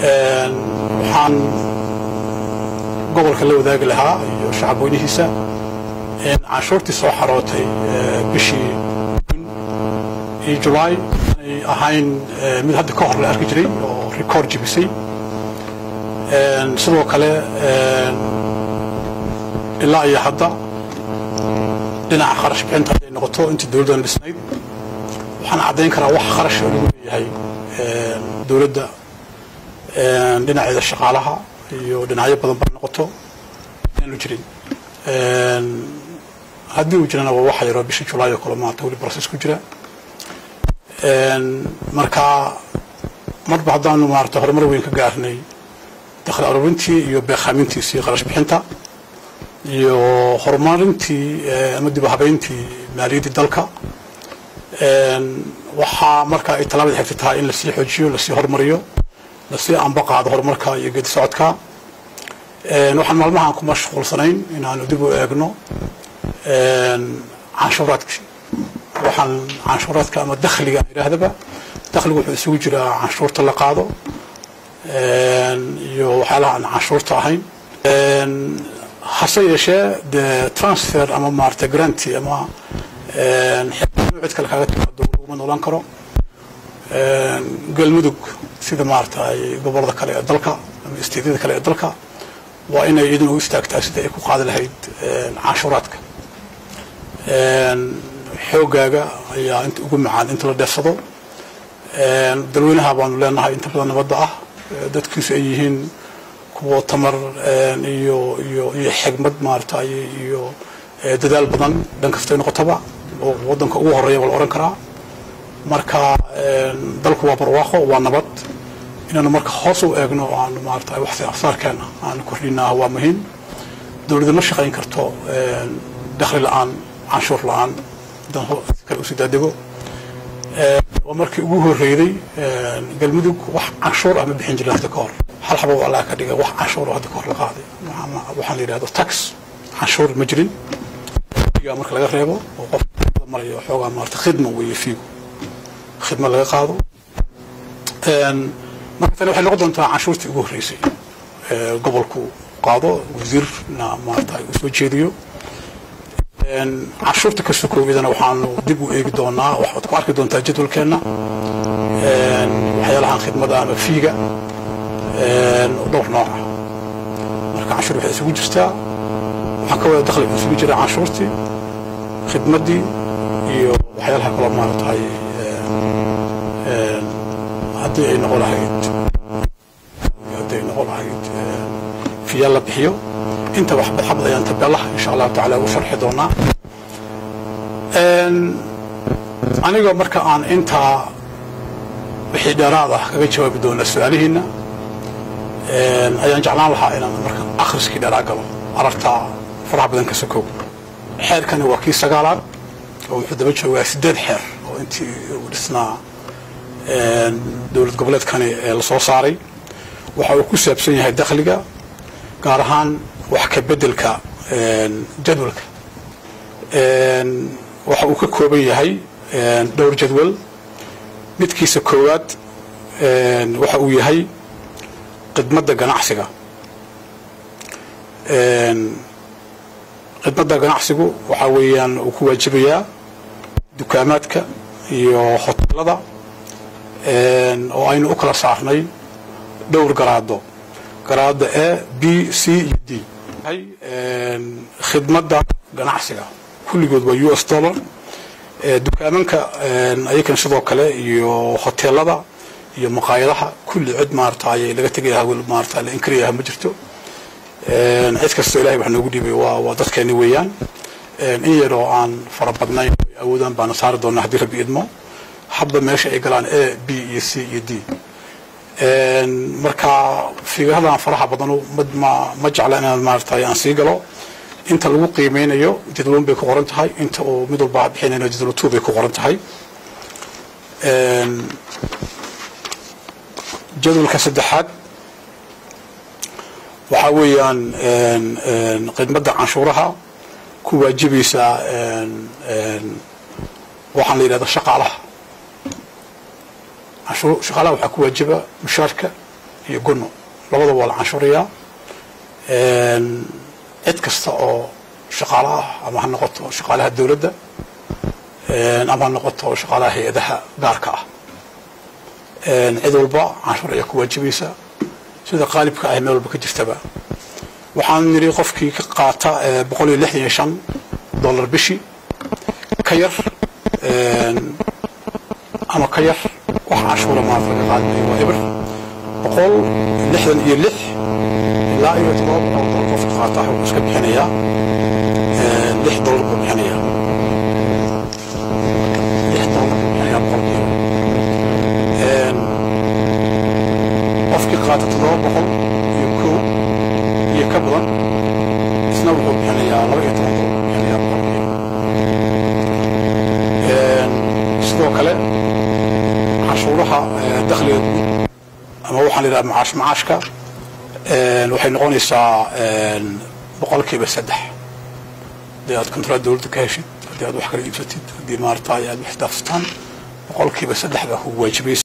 waxaan gobolka la wadaagi lahaa iyo shacab weynihiisa canshuurtii soo xarootay bishii iyo julaay inay ahayn mid hadda ka hor la arki jiray oo rikoord jibisay. Sidoo kale ilaa iyo hadda dhinaca kharash bixinta hadday noqoto intii dowladdan dhisnayd. Waxaan caddayn karaa wax kharash oo lagu leeyahay dowladda dhinaceeda shaqaalaha iyo dhinacyo badan ba noqoto inaanu jirin. Haddii uu jirana waa waxa yaroo bishii julaay oo kale maanta weli process ku jira. Marka marba haddaanu maarata horumar weyn ka gaarnay dakhli aruurintii iyo beekaamintiisii qarash bixinta iyo horumarintii ama dib habeyntii maaliyaddii dalka waxaa marka ay tallaabada xigta tahay in la sii xoojiyo la sii horumariyo la sii anba qaado horumarka iyo geedi socodka waxaan maalmahaan ku mashquulsanayn inaanu dib u eegno canshuuraadkii waxaan canshuuraadka ama dakhliga aan yidhaahdaba dakhligu wuxuu isugu jiraa canshuurta la qaado iyo waxyaalaha aan canshuurta ahayn. Hase yeeshee dee transfer ama maarata granty ama cid kale kaaga timaado laguma noolaan karo. Galmudug sida maarata ay gobollada kale ee dalka ama isteedyada kale ee dalka waa inay iyaduna u istaagtaa sidai ay ku qaadi lahayd canshuuraadka xoogaaga ayaa inta ugu macaan inta la dheefsado. Dalweynaha baanu leenahay inta badan nabadda ah. Dadkiisu ay yihiin kuwa tamar iyo iyo iyo xigmad maarata iyo dadaal badan dhan kastay noqotaba oo waddanka ugu horreeya waa la ohan karaa. Marka dalku waa barwaaqo waa nabad inaanu marka hoos u eegno aanu maarata wax afsaarkeena aanu kordhinaa waa muhiim. Dowladda ma shaqayn karto dakhli la'aan canshuur la'aan haddaan kale u sii daadego. Waa markii ugu horreeyday galmudug wax canshuur ah ma bixin jirin hadda ka hor. Hal xaba waa allaha ka dhigay wax canshuur oo hadda ka hor la qaaday. Waxaan la yidhahdo tax canshuur ma jirin. Fiiga marka laga reebo oo qof marayo xoogaa maarata khidma weeye fiigu. Khidma laga qaado marka tani waxay noqon doontaa canshuurtii ugu horreysay gobolku qaado wasiirna maarata uu soo jeediyo. Canshuurta ka sokoobidana waxaanu dib u eegi doonaa waxaad ku arki doontaa jadwalkeenna. Waxyaalahan khidmada ama fiiga dhowr nooc ah. Marka canshuur waxay isugu jirtaa waxaan ka wada dakhliga isugu jira canshuurtii khidmaddii iyo waxyaalaha kaloo maaratahay haddii ay noqon lahayd fiyaal la bixiyo. Inta waxba xabad ayaan tabeelaha insha allahu tacaala ugu sharxi doonaa. Anigoo marka aan intaa wixii dheeraad ah kaga jawaabi doona su'aalihiina ayaan jeclaan lahaa inaan marka akhriskii dheeraa galo ararta faraha badan ka sokow. Xeerkani waa kii sagaalaad oo wuxuu daba joogaa sideed xeer oo intii uu dhisnaa dowlad goboleedkani la soo saaray. Waxa uu ku saabsan yahay dakhliga gaar ahaan wax ka bedelka jadwalka. Waxa uu ka kooban yahay dhowr jadwal. Midkiisa koowaad waxa uu yahay khidmadda ganacsiga. Khidmadda ganacsigu waxaa weeyaan uu ku waajibayaa dukaamaadka iyo hoteelada oo aynu u kala saarnay dhowr garaado garaada a b c iyo d. Khidmadda ganacsiga. Kulligood waa u s dollar. Dukaamanka ayakan sidoo kale iyo hoteelada iyo maqaayadaha kulli cid maarata ayay laga tegaya maarata la inkarayaha ma jirto. Cid kastoo ilahay wax noogu dhiibay waa dadkeeni weeyaan. In yaroo aan fara badnayn awoodaan baana saari doonaa haddii rabbi idmo. Habba meesha ay galaan a b iyo c iyo d. Marka fiigaradan faraha badanu ma jecla inaan maarata aan sii galo. Inta lagu qiimeynayo jadwalon bay ku qoran tahay. Inta uu mid walba bixinayno jadwal two bay ku qoran tahay. Jadwalka saddexaad waxaa weeyaan khidmadda canshuuraha ku waajibaysa waxaan la yidhahda shaqaalaha. Shaqaalaha waxaa ku waajiba mushaarka iyo gunno labadaba waa la canshuurayaa cid kasta oo shaqaalo ah ama ha noqoto shaqaalaha dowladda ama ha noqoto shaqaalaha hay'adaha gaarka ah. Cid walba canshuur ayaa ku waajibaysa sida qaalibka ah meel walba ka jirtaba. Waxaan nidhi qofkii ka qaata boqol iyo lixdan iyo shan dollar bishii ka yar ama ka yar wax canshuura maanta laga waa eber boqol lixdan iyo lix ilaa iyo todoba boqol dollar qofka qaata wuxuu iska bixinayaa lix dollar buu bixinayaa lix dollar buu bixinayaa boqolkiiba qofkii qaata todoba boqol iyo kow iyo ka badan isna wuxuu bixinayaa laba iyo toban dollar buu bixinayaa boqolkiiba sidoo kale canshuuraha dakhliga guud ama waxaan yidhaha macaash macaashka waxay noqonaysaa boqolkiiba saddex. Haddii aad kontraad dowladda ka heshid haddii aad wax kala iibsatid haddii maarata aad wax daafsataan boqolkiiba saddex baa kugu waajibaysa